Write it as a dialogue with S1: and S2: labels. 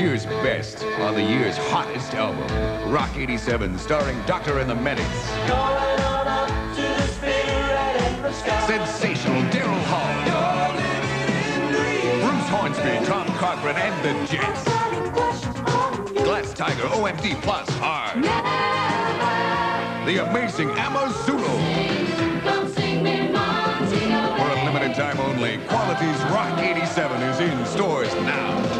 S1: year's best on the year's hottest album, Rock 87, starring Doctor and the Medics. Sensational Daryl Hall. Bruce Hornsby, Tom Cochrane, and the Jets. Glass Tiger, OMD Plus, R. The amazing Amazulu. For a limited time only, Quality's Rock 87 is in stores now.